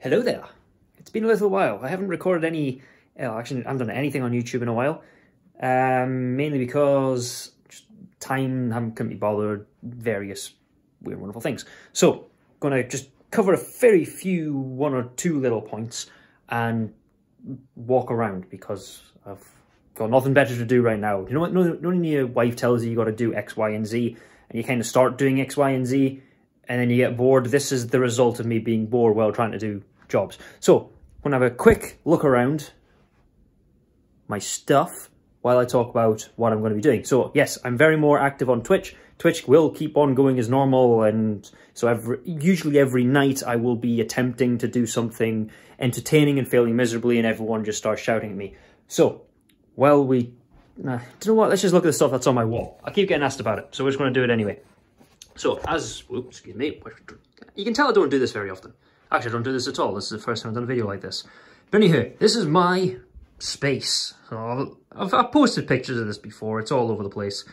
Hello there. It's been a little while. I haven't recorded any, uh, actually, I haven't done anything on YouTube in a while. Um, mainly because time, haven't couldn't be bothered, various weird, wonderful things. So, going to just cover a very few, one or two little points and walk around because I've got nothing better to do right now. You know what? No, no, your wife tells you you got to do X, Y, and Z, and you kind of start doing X, Y, and Z, and then you get bored. This is the result of me being bored while trying to do jobs. So, I'm going to have a quick look around my stuff while I talk about what I'm going to be doing. So, yes, I'm very more active on Twitch. Twitch will keep on going as normal, and so every, usually every night I will be attempting to do something entertaining and failing miserably, and everyone just starts shouting at me. So, well, we... Do you know what? Let's just look at the stuff that's on my wall. I keep getting asked about it, so we're just going to do it anyway. So, as... Excuse me. You can tell I don't do this very often. Actually, I don't do this at all. This is the first time I've done a video like this. But anyway, this is my space. So I've, I've, posted pictures of this before. It's all over the place.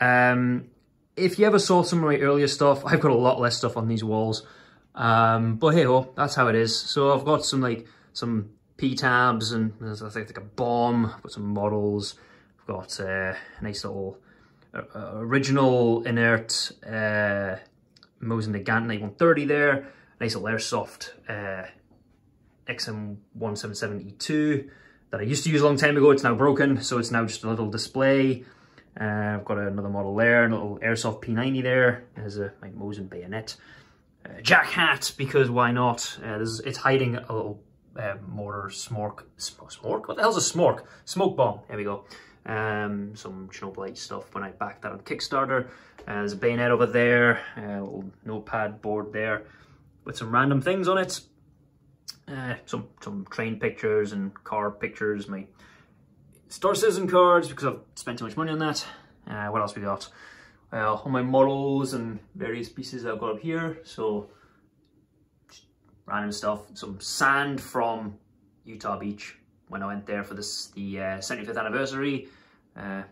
Um, if you ever saw some of my earlier stuff, I've got a lot less stuff on these walls. Um, but hey, ho, that's how it is. So I've got some like some P-tabs and there's I think like a bomb, I've got some models. I've got uh, a nice little original inert uh, Mosin Nagant 9130 there nice little airsoft uh, XM177E2 that I used to use a long time ago. It's now broken, so it's now just a little display. Uh, I've got another model there, a little airsoft P90 there. There's a my Mosin bayonet. Uh, jack hat, because why not? Uh, it's hiding a little uh, mortar smork, smork. What the hell's a smork? Smoke bomb. There we go. Um, some Chernobyl stuff when I backed that on Kickstarter. Uh, there's a bayonet over there, a little notepad board there with some random things on it. Uh, some some train pictures and car pictures, my Star Citizen cards because I've spent too much money on that. Uh, what else we got? Well, all my models and various pieces I've got up here. So random stuff. Some sand from Utah Beach when I went there for this the uh, 75th anniversary. Uh,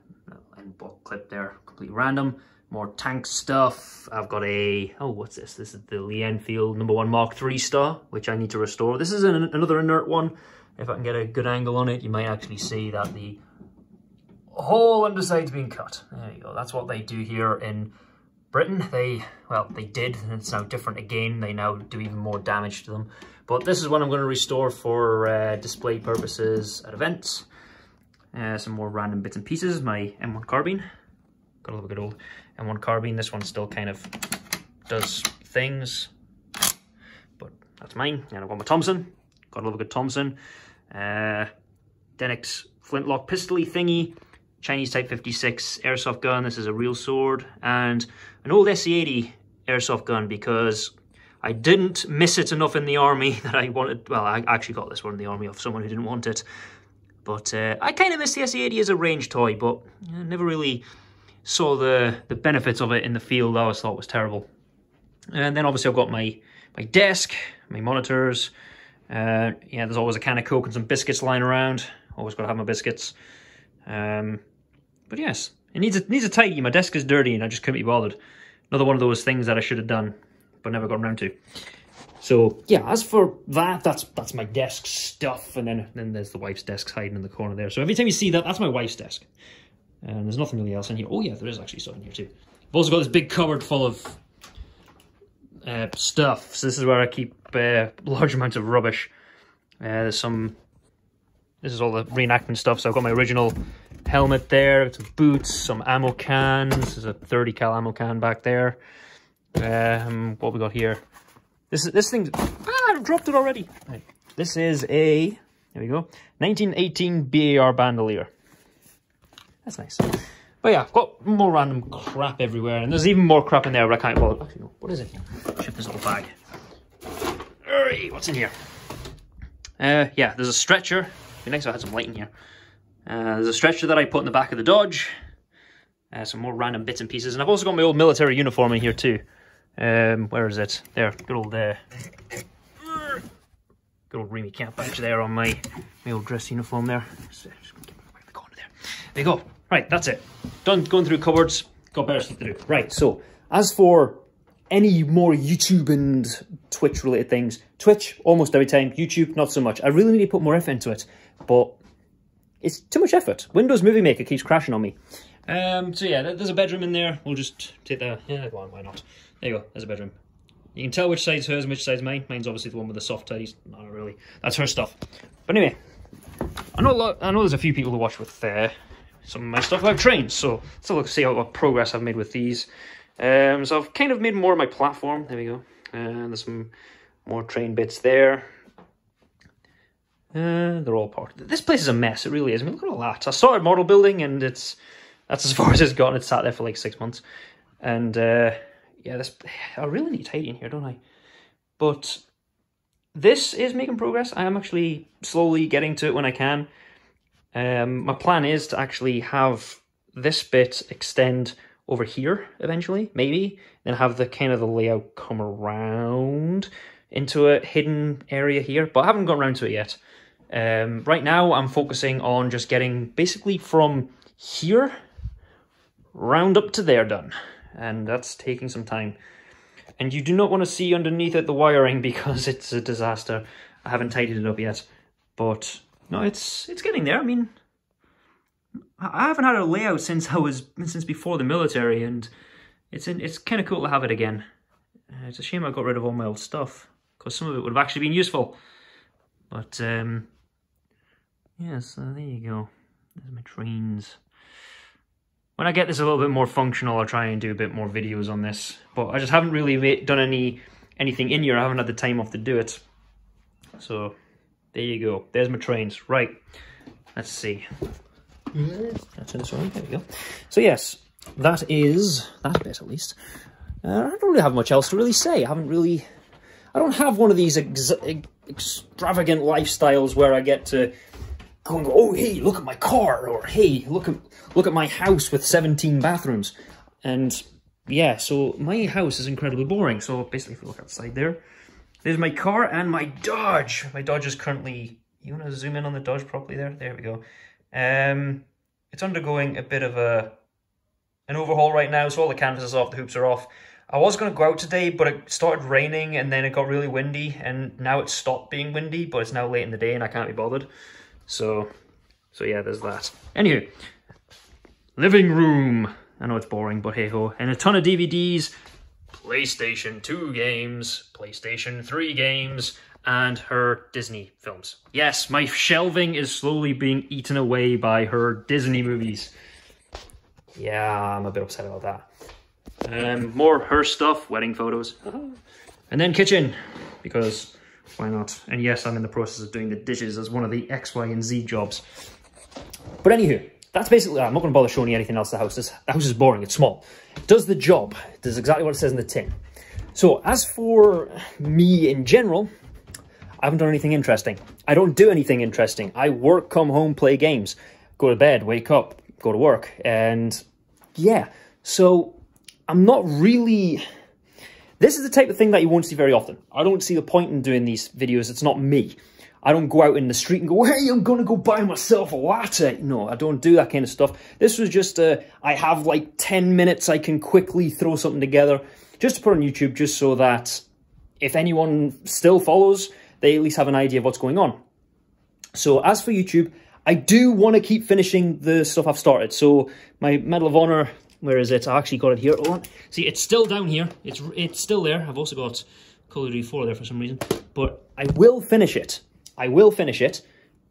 and clip there, completely random more tank stuff. I've got a, oh, what's this? This is the Lee Enfield number one Mark III star, which I need to restore. This is an, another inert one. If I can get a good angle on it, you might actually see that the whole underside's been cut. There you go. That's what they do here in Britain. They, well, they did, and it's now different again. They now do even more damage to them. But this is one I'm going to restore for uh, display purposes at events. Uh, some more random bits and pieces. My M1 carbine. Got a little bit old M1 carbine. This one still kind of does things, but that's mine. And I've got my Thompson. Got a little good Thompson. Uh, Denix flintlock pistol thingy. Chinese Type 56 airsoft gun. This is a real sword. And an old SA80 airsoft gun because I didn't miss it enough in the army that I wanted. Well, I actually got this one in the army of someone who didn't want it. But uh, I kind of miss the SA80 as a range toy, but I never really saw the, the benefits of it in the field I always thought was terrible. And then obviously I've got my, my desk, my monitors. Uh, yeah, there's always a can of Coke and some biscuits lying around. Always got to have my biscuits. Um, but yes, it needs a, needs a tidy. My desk is dirty and I just couldn't be bothered. Another one of those things that I should have done, but never got around to. So yeah, as for that, that's that's my desk stuff, and then then there's the wife's desk hiding in the corner there. So every time you see that, that's my wife's desk. And there's nothing really else in here. Oh yeah, there is actually stuff in here too. I've also got this big cupboard full of uh, stuff. So this is where I keep uh, large amounts of rubbish. Uh, there's some, this is all the reenactment stuff. So I've got my original helmet there, some boots, some ammo cans. There's a 30 cal ammo can back there. Um, what we got here? This is this thing. Ah, I've dropped it already. Right. This is a. There we go. 1918 BAR bandolier. That's nice. But yeah, I've got more random crap everywhere, and there's even more crap in there, but I can't, well, actually, no, what is it? Shift this little bag. Hey, what's in here? Uh, yeah, there's a stretcher. Be nice if I had some light in here. Uh, there's a stretcher that I put in the back of the Dodge. Uh, some more random bits and pieces, and I've also got my old military uniform in here too. Um, where is it? There, good old, uh, good old REME cap badge there on my, my old dress uniform there. Just, just there you go. Right, that's it. Done going through cupboards. Got better stuff to do. Right, so as for any more YouTube and Twitch related things. Twitch, almost every time. YouTube, not so much. I really need to put more effort into it, but it's too much effort. Windows Movie Maker keeps crashing on me. Um, so yeah, there's a bedroom in there. We'll just take that. Yeah, on, why not? There you go, there's a bedroom. You can tell which side's hers and which side's mine. Mine's obviously the one with the soft tidies. Not really. That's her stuff. But anyway, I know a lot, I know there's a few people who watch with uh, some of my stuff about trains. So let's have a look see how what progress I've made with these. Um, so I've kind of made more of my platform. There we go. And uh, there's some more train bits there. Uh, they're all part. This place is a mess. It really is. I mean, look at all that. I started model building, and it's that's as far as it's gone. It's sat there for like six months, and uh, yeah, this I really need tidying here, don't I? But this is making progress. I am actually slowly getting to it when I can. Um, my plan is to actually have this bit extend over here eventually, maybe, then have the kind of the layout come around into a hidden area here, but I haven't gone around to it yet. Um, right now, I'm focusing on just getting basically from here round up to there done, and that's taking some time. And you do not want to see underneath it the wiring because it's a disaster. I haven't tidied it up yet, but no, it's it's getting there. I mean, I haven't had a layout since I was since before the military, and it's in, it's kind of cool to have it again. Uh, it's a shame I got rid of all my old stuff because some of it would have actually been useful. But um, yeah, so there you go. There's my trains. When I get this a little bit more functional, I'll try and do a bit more videos on this. But I just haven't really done any anything in here. I haven't had the time off to do it. So there you go. There's my trains. Right. Let's see. That's this one. There we go. So yes, that is that bit at least. Uh, I don't really have much else to really say. I haven't really. I don't have one of these ex extravagant lifestyles where I get to go and go, oh, hey, look at my car, or hey, look at look at my house with 17 bathrooms. And yeah, so my house is incredibly boring. So basically, if you look outside there, there's my car and my Dodge. My Dodge is currently, you want to zoom in on the Dodge properly there? There we go. Um, it's undergoing a bit of a an overhaul right now, so all the canvases off, the hoops are off. I was going to go out today, but it started raining and then it got really windy, and now it's stopped being windy, but it's now late in the day and I can't be bothered. So, so yeah, there's that. Anywho, living room. I know it's boring, but hey ho. And a ton of DVDs, PlayStation 2 games, PlayStation 3 games, and her Disney films. Yes, my shelving is slowly being eaten away by her Disney movies. Yeah, I'm a bit upset about that. Um, more her stuff, wedding photos. And then kitchen, because why not? And yes, I'm in the process of doing the dishes as one of the X, Y, and Z jobs. But anywho, that's basically I'm not going to bother showing you anything else. The house, this the house is boring. It's small. It does the job. It does exactly what it says in the tin. So as for me in general, I haven't done anything interesting. I don't do anything interesting. I work, come home, play games, go to bed, wake up, go to work, and yeah. So I'm not really this is the type of thing that you won't see very often. I don't see the point in doing these videos. It's not me. I don't go out in the street and go, hey, I'm going to go buy myself a latte. No, I don't do that kind of stuff. This was just, uh, I have like 10 minutes I can quickly throw something together just to put on YouTube just so that if anyone still follows, they at least have an idea of what's going on. So as for YouTube, I do want to keep finishing the stuff I've started. So my Medal of Honor where is it? I actually got it here. Oh, see, it's still down here. It's it's still there. I've also got Duty 4 there for some reason. But I will finish it. I will finish it.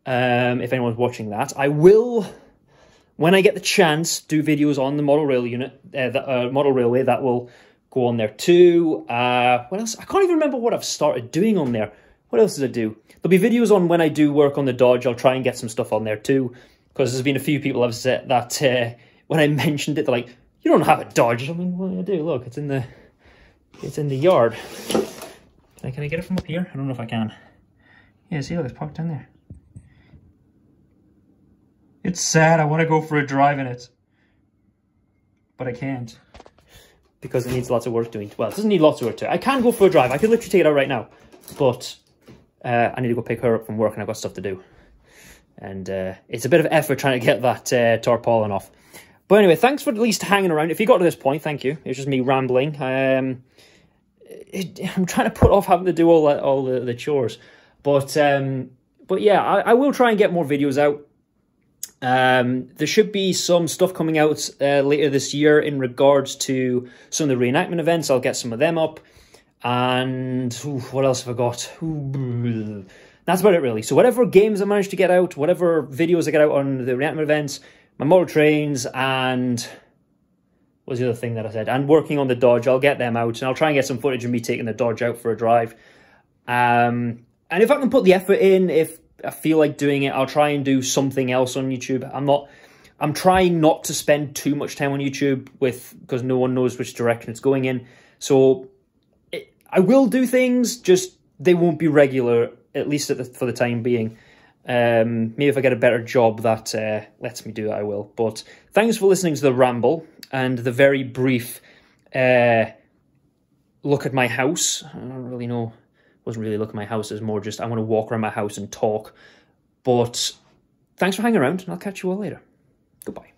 Um, if anyone's watching that. I will, when I get the chance, do videos on the model rail unit, uh, the uh, model railway. That will go on there too. Uh, what else? I can't even remember what I've started doing on there. What else did I do? There'll be videos on when I do work on the Dodge. I'll try and get some stuff on there too. Because there's been a few people I've said that uh, when I mentioned it, they're like, you don't have a Dodge. I mean, do I do? Look, it's in the it's in the yard. Can I, can I get it from up here? I don't know if I can. Yeah, see, look, it's parked in there. It's sad. I want to go for a drive in it. But I can't. Because it needs lots of work doing. Well, it doesn't need lots of work to I can go for a drive. I could literally take it out right now. But uh, I need to go pick her up from work and I've got stuff to do. And uh, it's a bit of effort trying to get that uh, tarpaulin off. But anyway, thanks for at least hanging around. If you got to this point, thank you. It's just me rambling. Um, it, I'm trying to put off having to do all that, all the, the chores. But um, but yeah, I, I will try and get more videos out. Um, there should be some stuff coming out uh, later this year in regards to some of the reenactment events. I'll get some of them up. And what else have I got? Ooh, that's about it, really. So whatever games I manage to get out, whatever videos I get out on the reenactment events, my model trains, and was the other thing that I said, and working on the Dodge, I'll get them out, and I'll try and get some footage of me taking the Dodge out for a drive. Um, and if I can put the effort in, if I feel like doing it, I'll try and do something else on YouTube. I'm not, I'm trying not to spend too much time on YouTube with, because no one knows which direction it's going in. So I will do things, just they won't be regular, at least the, for the time being. Um, maybe if I get a better job that uh, lets me do it, I will. But thanks for listening to the ramble and the very brief uh, look at my house. I don't really know wasn't really looking at my house. It was more just, I want to walk around my house and talk. But thanks for hanging around, and I'll catch you all later. Goodbye.